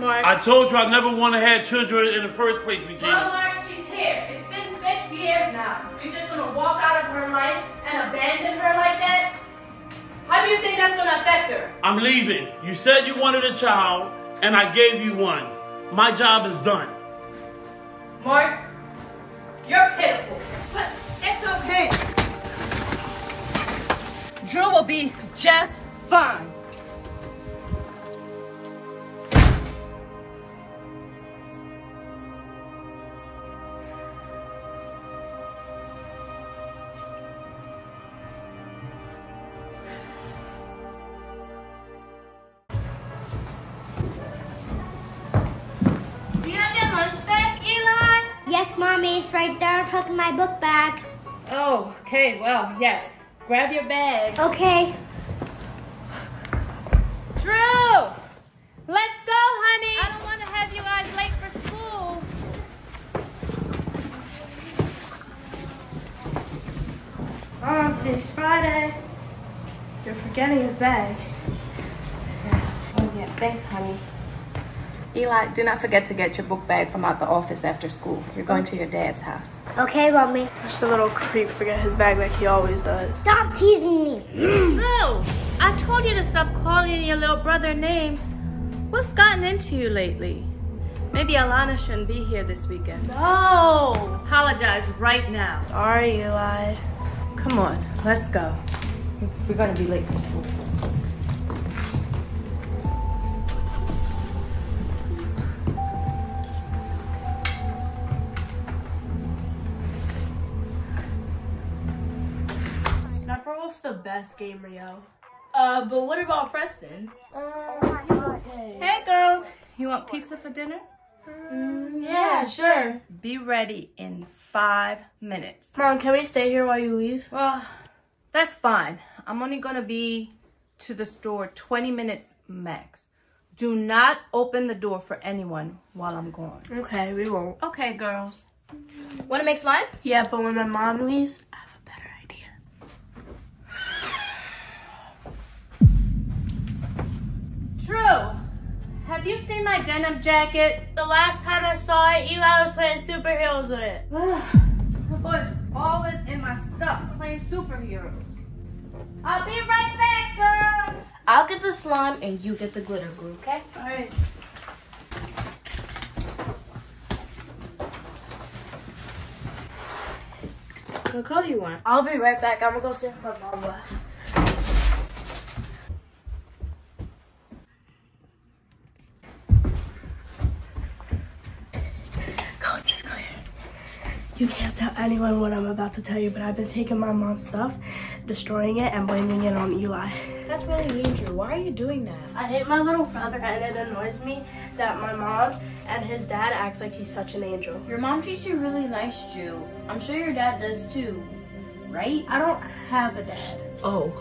Mark? I told you I never want to have children in the first place, Regina. Well, Mark, she's here. It's been six years now. You're just gonna walk out of her life and abandon her like that? How do you think that's gonna affect her? I'm leaving. You said you wanted a child, and I gave you one. My job is done. Mark, you're pitiful. But it's okay. Drew will be just fine. Right there. I'm tucking my book bag. Oh, okay. Well, yes. Grab your bag. Okay. Drew! Let's go, honey. I don't want to have you guys late for school. Mom, today's Friday. You're forgetting his bag. Oh, yeah. Thanks, honey. Eli, do not forget to get your book bag from out the office after school. You're going to your dad's house. Okay, Mommy. Just a little creep forget his bag like he always does. Stop teasing me. Mm. Drew, I told you to stop calling your little brother names. What's gotten into you lately? Maybe Alana shouldn't be here this weekend. No! Apologize right now. Sorry, Eli. Come on, let's go. We're gonna be late for school. Best game, Rio. Uh, but what about Preston? Uh, he's okay. Hey, girls. You want pizza for dinner? Yeah, sure. Be ready in five minutes. Mom, can we stay here while you leave? Well, that's fine. I'm only gonna be to the store 20 minutes max. Do not open the door for anyone while I'm gone. Okay, we won't. Okay, girls. Want to make slime? Yeah, but when my mom leaves, I have a better idea. Drew. Have you seen my denim jacket? The last time I saw it, Eli was playing superheroes with it. My boy's always in my stuff playing superheroes. I'll be right back, girl. I'll get the slime and you get the glitter glue, okay? Alright. What color you want? I'll be right back. I'm gonna go see if my mom left. You can't tell anyone what I'm about to tell you, but I've been taking my mom's stuff, destroying it, and blaming it on Eli. That's really mean, Drew. Why are you doing that? I hate my little brother, and it annoys me that my mom and his dad acts like he's such an angel. Your mom treats you really nice, Drew. I'm sure your dad does too, right? I don't have a dad. Oh.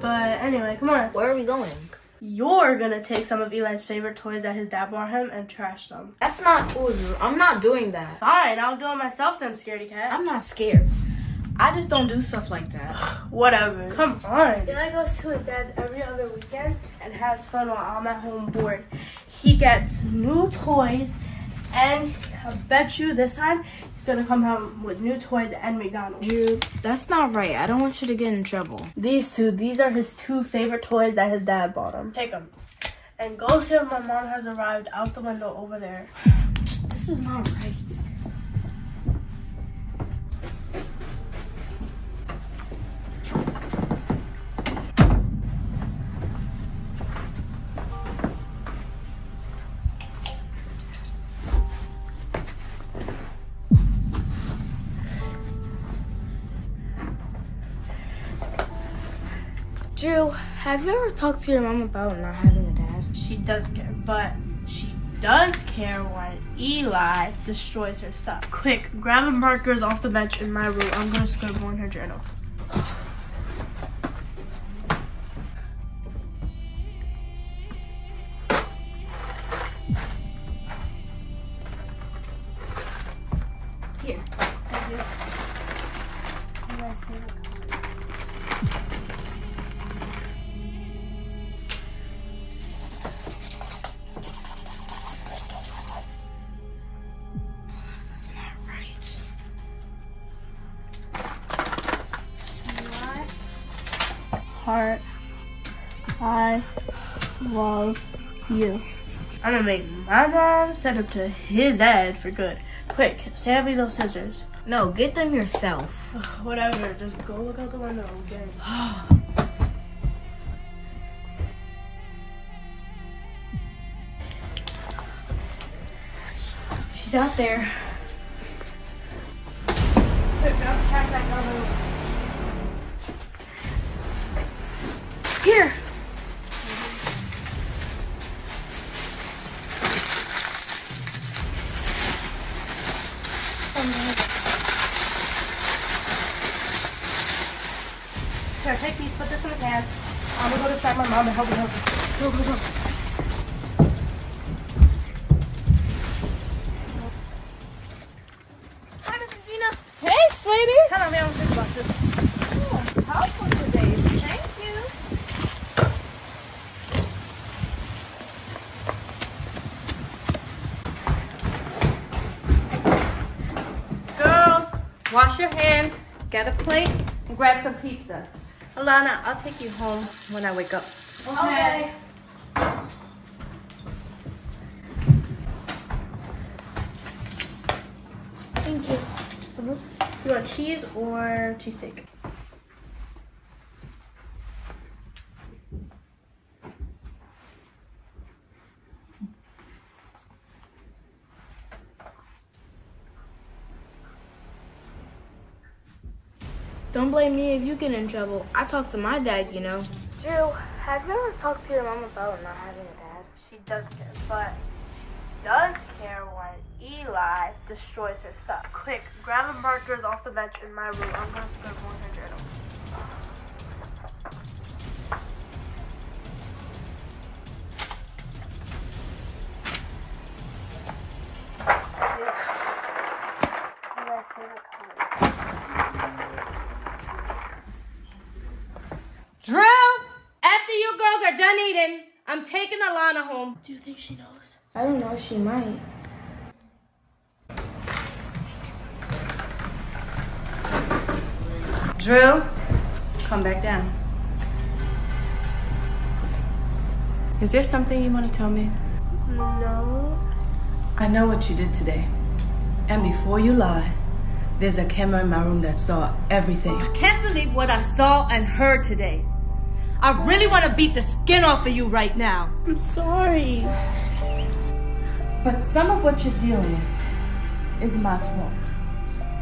But anyway, come on. Where are we going? You're gonna take some of Eli's favorite toys that his dad bought him and trash them. That's not cool, Drew. I'm not doing that. Fine, I'll do it myself then, scaredy cat. I'm not scared. I just don't do stuff like that. Whatever. Come on. Eli goes to his dad's every other weekend and has fun while I'm at home bored. He gets new toys, and I bet you this time he's gonna come home with new toys and McDonald's. Drew, that's not right. I don't want you to get in trouble. These two, these are his two favorite toys that his dad bought him. Take them. And go see if my mom has arrived out the window over there. This is not right. Drew, have you ever talked to your mom about not having a dad? She doesn't care, but she does care when Eli destroys her stuff. Quick, grab the markers off the bench in my room. I'm gonna scribble in her journal. Here. Eli's favorite heart, I love you. I'm gonna make my mom send him to his dad for good. Quick, stab me those scissors. No, get them yourself. Whatever, just go look out the window, okay? She's out there. Quick, grab the trash back down the Here. Here, take these, put this in the can. I'm gonna go to start my mom and help me help her. Go, go, go. Hi, Miss Regina. Hey, sweetie. Come on, man, I'm think about this. Helpful today. Thank you. Girls, wash your hands, get a plate, and grab some pizza. Alana, I'll take you home when I wake up. Okay. Thank you. You want cheese or cheesesteak? Don't blame me if you get in trouble. I talked to my dad, you know. Drew, have you ever talked to your mom about not having a dad? She does care, but she does care when Eli destroys her stuff. Quick, grab the markers off the bench in my room. I'm gonna scribble in her journal. Drew, after you girls are done eating, I'm taking Alana home. Do you think she knows? I don't know, she might. Drew, come back down. Is there something you want to tell me? No. I know what you did today. And before you lie, there's a camera in my room that saw everything. I can't believe what I saw and heard today. I really want to beat the skin off of you right now. I'm sorry. But some of what you're dealing with is my fault.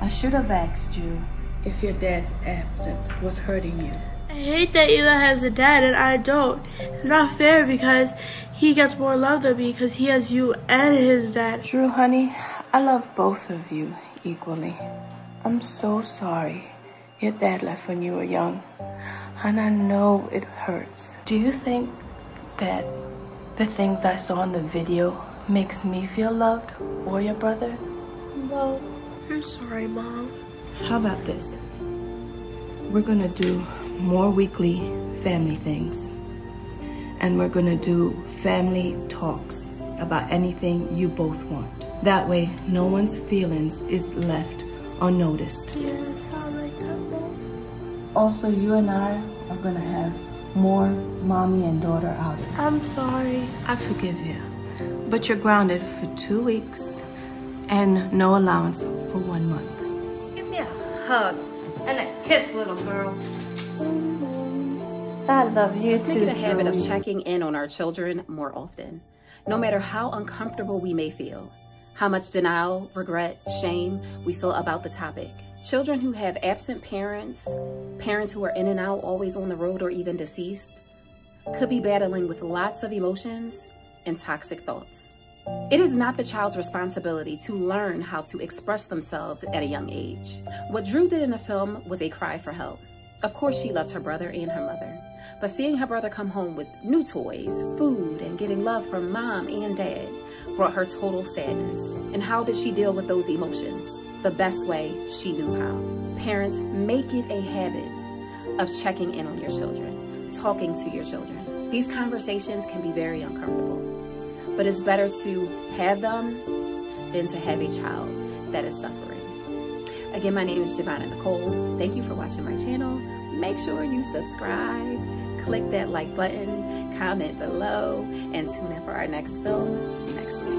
I should have asked you if your dad's absence was hurting you. I hate that Eli has a dad and I don't. It's not fair because he gets more love than me because he has you and his dad. Drew, honey, I love both of you equally. I'm so sorry your dad left when you were young. And I know it hurts. Do you think that the things I saw in the video makes me feel loved or your brother? No. I'm sorry, Mom. How about this? We're gonna do more weekly family things. And we're gonna do family talks about anything you both want. That way, no one's feelings is left unnoticed. Yes, Also, you and I are gonna have more mommy and daughter outings. I'm sorry. I forgive you. But you're grounded for two weeks and no allowance for one month. Give me a hug and a kiss, little girl. I love you Let's make it a habit of checking in on our children more often, no matter how uncomfortable we may feel, how much denial, regret, shame we feel about the topic. Children who have absent parents, parents who are in and out, always on the road, or even deceased, could be battling with lots of emotions and toxic thoughts. It is not the child's responsibility to learn how to express themselves at a young age. What Drew did in the film was a cry for help. Of course, she loved her brother and her mother, but seeing her brother come home with new toys, food, and getting love from mom and dad brought her total sadness. And how did she deal with those emotions? The best way she knew how. Parents, make it a habit of checking in on your children, talking to your children. These conversations can be very uncomfortable, but it's better to have them than to have a child that is suffering. Again, my name is Jovonna Nicole. Thank you for watching my channel. Make sure you subscribe, click that like button, comment below, and tune in for our next film next week.